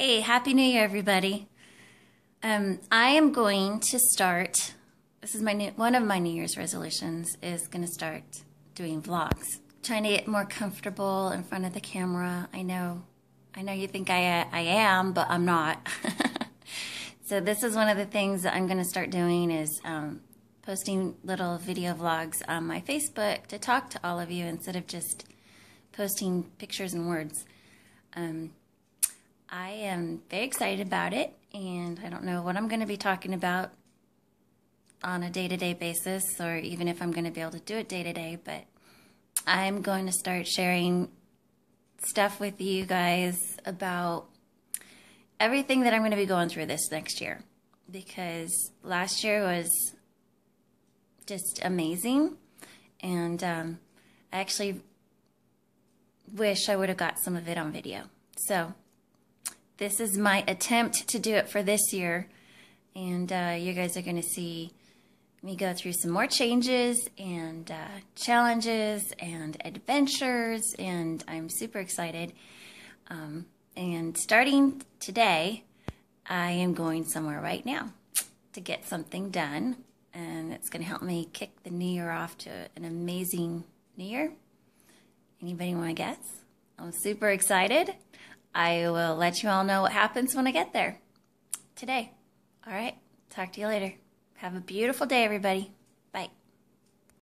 Hey, Happy New Year, everybody. Um, I am going to start, this is my new, one of my New Year's resolutions, is going to start doing vlogs. Trying to get more comfortable in front of the camera. I know, I know you think I, I am, but I'm not. so this is one of the things that I'm going to start doing is um, posting little video vlogs on my Facebook to talk to all of you instead of just posting pictures and words. Um, I am very excited about it, and I don't know what I'm going to be talking about on a day to day basis, or even if I'm going to be able to do it day to day, but I'm going to start sharing stuff with you guys about everything that I'm going to be going through this next year because last year was just amazing, and um, I actually wish I would have got some of it on video. So, this is my attempt to do it for this year. And uh, you guys are going to see me go through some more changes and uh, challenges and adventures. And I'm super excited. Um, and starting today, I am going somewhere right now to get something done. And it's going to help me kick the new year off to an amazing new year. Anybody want to guess? I'm super excited. I will let you all know what happens when I get there today. All right. Talk to you later. Have a beautiful day, everybody.